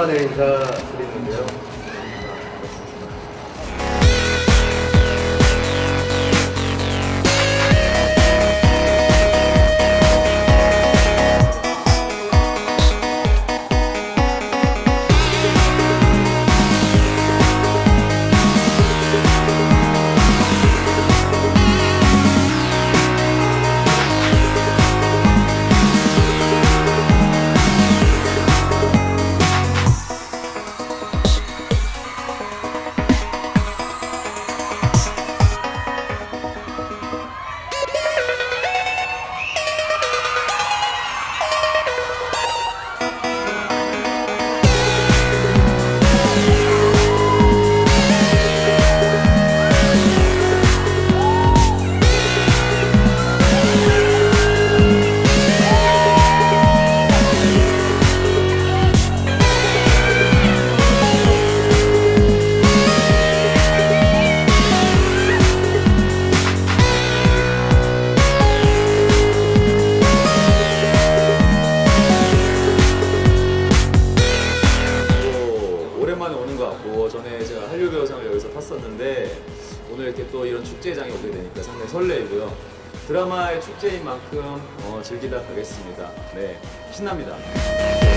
오랜만에 인사드리는데요. 배우상을 여기서 탔었는데 오늘 이렇게 또 이런 축제장에 오게 되니까 상당히 설레이고요. 드라마의 축제인 만큼 어, 즐기다 가겠습니다. 네, 신납니다. 네.